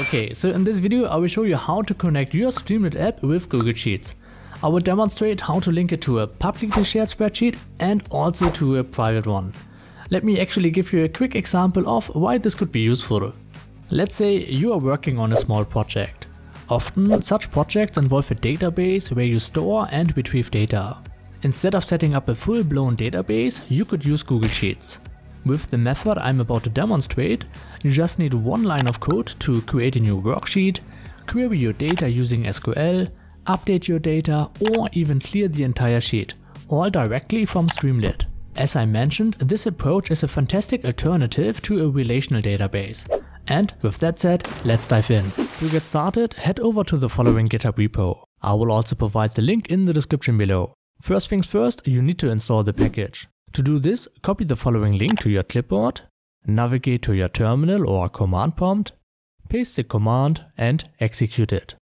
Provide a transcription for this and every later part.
Okay, so in this video I will show you how to connect your Streamlit app with Google Sheets. I will demonstrate how to link it to a publicly shared spreadsheet and also to a private one. Let me actually give you a quick example of why this could be useful. Let's say you are working on a small project. Often such projects involve a database where you store and retrieve data. Instead of setting up a full-blown database, you could use Google Sheets. With the method I'm about to demonstrate, you just need one line of code to create a new worksheet, query your data using SQL, update your data or even clear the entire sheet, all directly from Streamlit. As I mentioned, this approach is a fantastic alternative to a relational database. And with that said, let's dive in. To get started, head over to the following GitHub repo. I will also provide the link in the description below. First things first, you need to install the package. To do this, copy the following link to your clipboard, navigate to your terminal or command prompt, paste the command and execute it.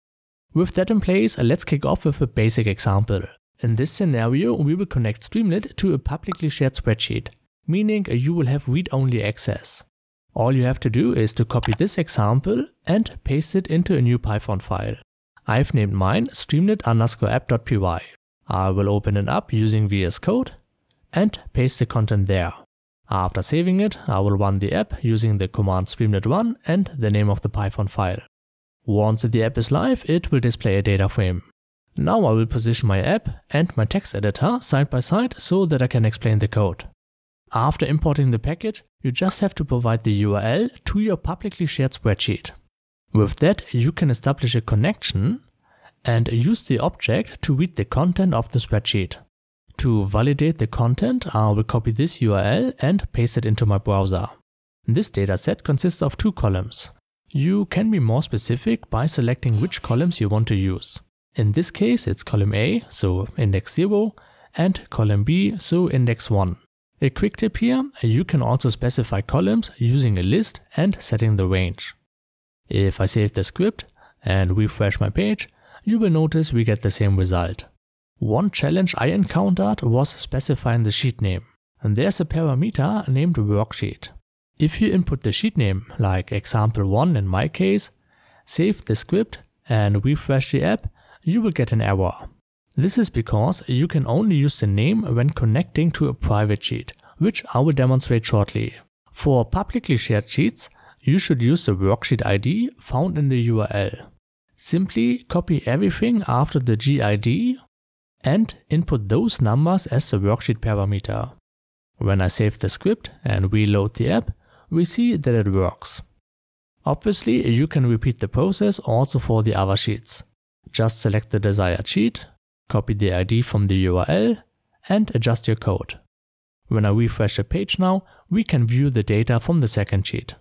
With that in place, let's kick off with a basic example. In this scenario, we will connect Streamlit to a publicly shared spreadsheet, meaning you will have read-only access. All you have to do is to copy this example and paste it into a new Python file. I've named mine streamlit underscore app.py. I will open it up using VS Code and paste the content there. After saving it, I will run the app using the command streamlit run and the name of the Python file. Once the app is live, it will display a data frame. Now I will position my app and my text editor side by side so that I can explain the code. After importing the package, you just have to provide the URL to your publicly shared spreadsheet. With that, you can establish a connection and use the object to read the content of the spreadsheet. To validate the content, I will copy this URL and paste it into my browser. This dataset consists of two columns. You can be more specific by selecting which columns you want to use. In this case, it's column A, so index 0, and column B, so index 1. A quick tip here, you can also specify columns using a list and setting the range. If I save the script and refresh my page, you will notice we get the same result. One challenge I encountered was specifying the sheet name. And there's a parameter named worksheet. If you input the sheet name, like example1 in my case, save the script and refresh the app, you will get an error. This is because you can only use the name when connecting to a private sheet, which I will demonstrate shortly. For publicly shared sheets, you should use the worksheet ID found in the URL. Simply copy everything after the GID and input those numbers as the worksheet parameter. When I save the script and reload the app, we see that it works. Obviously, you can repeat the process also for the other sheets. Just select the desired sheet, copy the ID from the URL, and adjust your code. When I refresh the page now, we can view the data from the second sheet.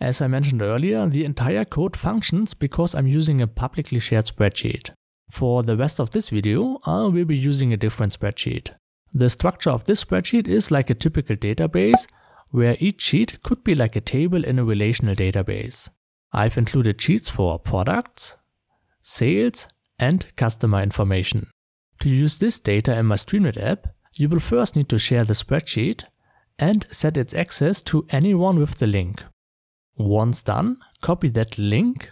As I mentioned earlier, the entire code functions because I'm using a publicly shared spreadsheet. For the rest of this video, uh, I will be using a different spreadsheet. The structure of this spreadsheet is like a typical database, where each sheet could be like a table in a relational database. I've included sheets for products, sales, and customer information. To use this data in my Streamlit app, you will first need to share the spreadsheet and set its access to anyone with the link. Once done, copy that link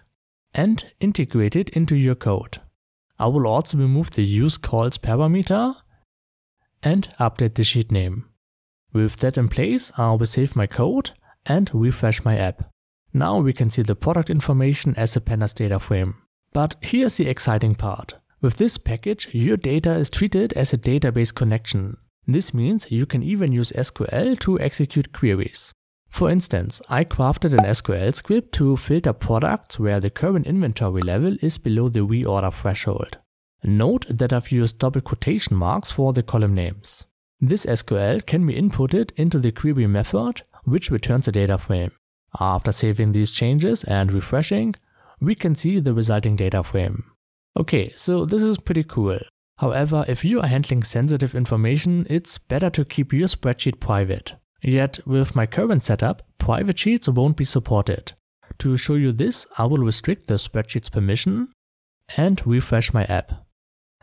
and integrate it into your code. I will also remove the usecols parameter and update the sheet name. With that in place, I will save my code and refresh my app. Now we can see the product information as a pandas data frame. But here's the exciting part. With this package, your data is treated as a database connection. This means you can even use SQL to execute queries. For instance, I crafted an SQL script to filter products where the current inventory level is below the reorder threshold. Note that I've used double quotation marks for the column names. This SQL can be inputted into the query method, which returns a data frame. After saving these changes and refreshing, we can see the resulting data frame. Okay, so this is pretty cool. However, if you are handling sensitive information, it's better to keep your spreadsheet private. Yet with my current setup, private sheets won't be supported. To show you this, I will restrict the spreadsheet's permission and refresh my app.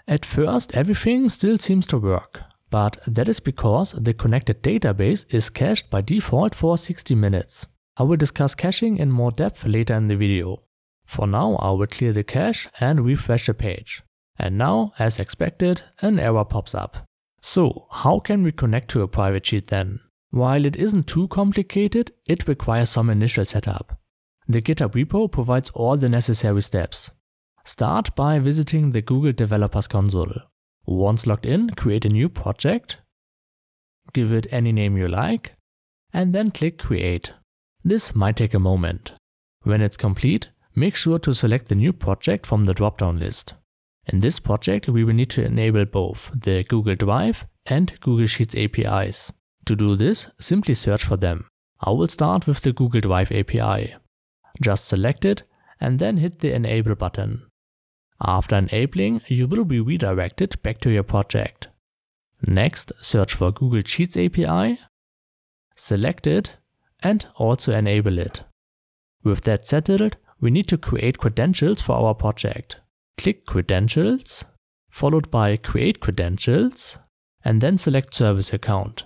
At first, everything still seems to work, but that is because the connected database is cached by default for 60 minutes. I will discuss caching in more depth later in the video. For now I will clear the cache and refresh the page. And now, as expected, an error pops up. So, how can we connect to a private sheet then? While it isn't too complicated, it requires some initial setup. The GitHub repo provides all the necessary steps. Start by visiting the Google Developers Console. Once logged in, create a new project, give it any name you like, and then click Create. This might take a moment. When it's complete, make sure to select the new project from the drop-down list. In this project, we will need to enable both the Google Drive and Google Sheets APIs. To do this, simply search for them. I will start with the Google Drive API. Just select it and then hit the Enable button. After enabling, you will be redirected back to your project. Next, search for Google Sheets API, select it and also enable it. With that settled, we need to create credentials for our project. Click Credentials, followed by Create Credentials, and then select Service Account.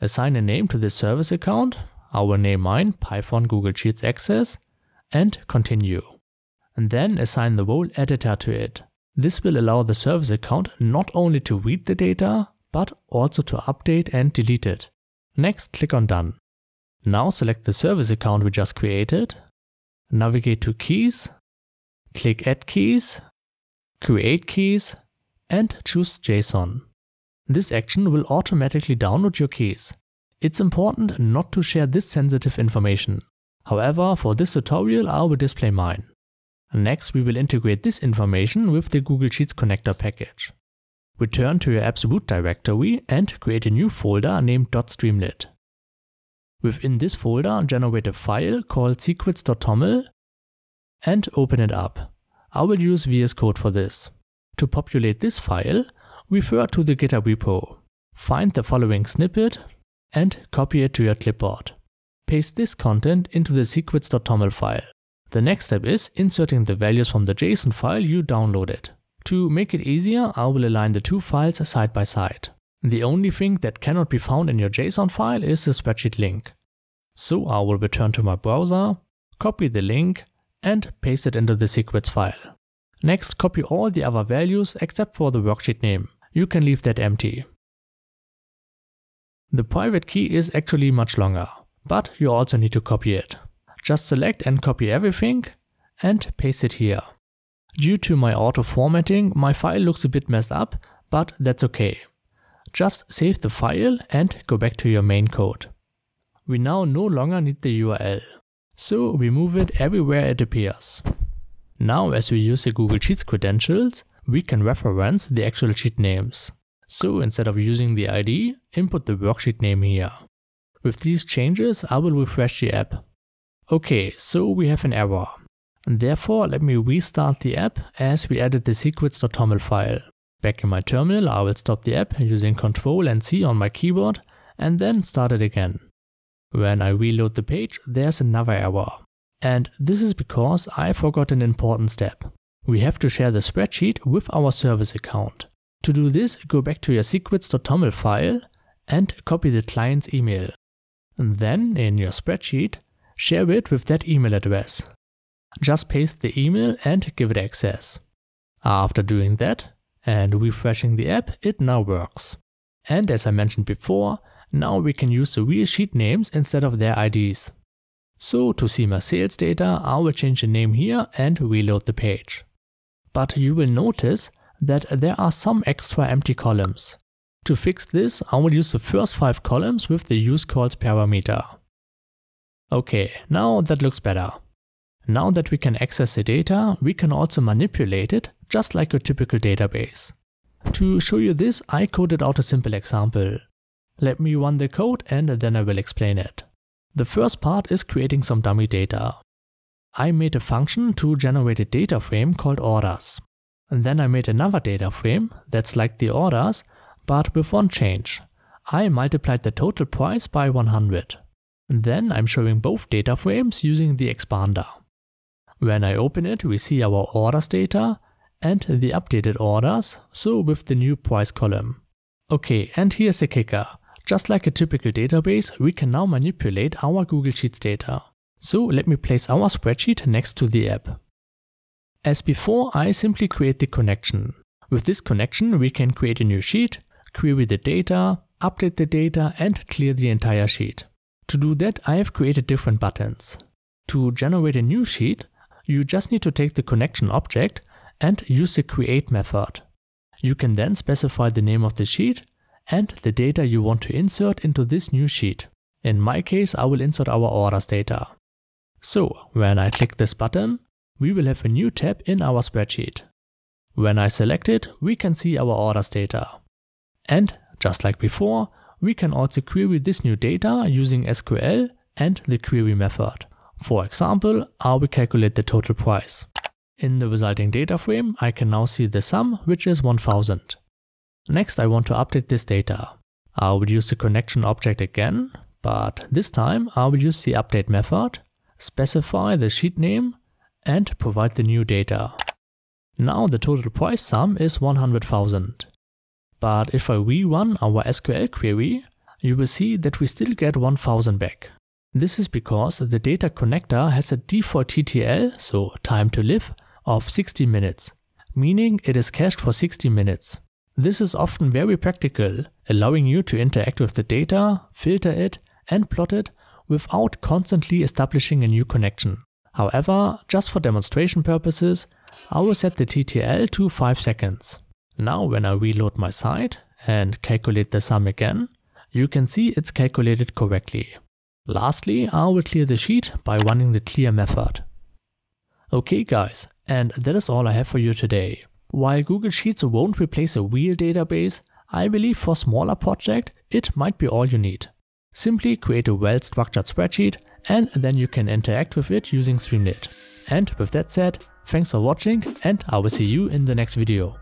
Assign a name to this service account, I will name mine Python Google Sheets Access, and continue. And then assign the role editor to it. This will allow the service account not only to read the data, but also to update and delete it. Next, click on Done. Now select the service account we just created, navigate to Keys, click Add Keys, Create Keys, and choose JSON. This action will automatically download your keys. It's important not to share this sensitive information. However, for this tutorial I will display mine. Next we will integrate this information with the Google Sheets connector package. Return to your app's root directory and create a new folder named .streamlit. Within this folder generate a file called secrets.toml and open it up. I will use VS Code for this. To populate this file, refer to the GitHub repo. Find the following snippet and copy it to your clipboard. Paste this content into the secrets.toml file. The next step is inserting the values from the JSON file you downloaded. To make it easier, I will align the two files side by side. The only thing that cannot be found in your JSON file is the spreadsheet link. So I will return to my browser, copy the link and paste it into the secrets file. Next, copy all the other values except for the worksheet name you can leave that empty. The private key is actually much longer, but you also need to copy it. Just select and copy everything and paste it here. Due to my auto formatting, my file looks a bit messed up, but that's okay. Just save the file and go back to your main code. We now no longer need the URL, so we move it everywhere it appears. Now as we use the Google Sheets credentials, we can reference the actual sheet names. So instead of using the ID, input the worksheet name here. With these changes, I will refresh the app. Okay, so we have an error. Therefore, let me restart the app as we added the secrets.toml file. Back in my terminal, I will stop the app using Ctrl and C on my keyboard and then start it again. When I reload the page, there's another error. And this is because I forgot an important step we have to share the spreadsheet with our service account. To do this, go back to your secrets.toml file and copy the client's email. Then, in your spreadsheet, share it with that email address. Just paste the email and give it access. After doing that and refreshing the app, it now works. And as I mentioned before, now we can use the real sheet names instead of their IDs. So to see my sales data, I will change the name here and reload the page but you will notice that there are some extra empty columns. To fix this, I will use the first 5 columns with the usecols parameter. Okay, now that looks better. Now that we can access the data, we can also manipulate it just like a typical database. To show you this, I coded out a simple example. Let me run the code and then I will explain it. The first part is creating some dummy data. I made a function to generate a data frame called orders. And then I made another data frame that's like the orders, but with one change. I multiplied the total price by 100. And then I'm showing both data frames using the expander. When I open it, we see our orders data and the updated orders, so with the new price column. Okay, and here's the kicker. Just like a typical database, we can now manipulate our Google Sheets data. So let me place our spreadsheet next to the app. As before, I simply create the connection. With this connection, we can create a new sheet, query the data, update the data and clear the entire sheet. To do that, I have created different buttons. To generate a new sheet, you just need to take the connection object and use the create method. You can then specify the name of the sheet and the data you want to insert into this new sheet. In my case, I will insert our orders data. So, when I click this button, we will have a new tab in our spreadsheet. When I select it, we can see our orders data. And, just like before, we can also query this new data using SQL and the query method. For example, I will calculate the total price. In the resulting data frame, I can now see the sum, which is 1000. Next, I want to update this data. I will use the connection object again, but this time I will use the update method, specify the sheet name and provide the new data. Now the total price sum is 100,000. But if I rerun our SQL query, you will see that we still get 1000 back. This is because the data connector has a default TTL, so time to live, of 60 minutes, meaning it is cached for 60 minutes. This is often very practical, allowing you to interact with the data, filter it and plot it without constantly establishing a new connection. However, just for demonstration purposes, I will set the TTL to 5 seconds. Now when I reload my site and calculate the sum again, you can see it's calculated correctly. Lastly, I will clear the sheet by running the clear method. Okay guys, and that is all I have for you today. While Google Sheets won't replace a real database, I believe for smaller project it might be all you need. Simply create a well-structured spreadsheet and then you can interact with it using Streamlit. And with that said, thanks for watching and I will see you in the next video.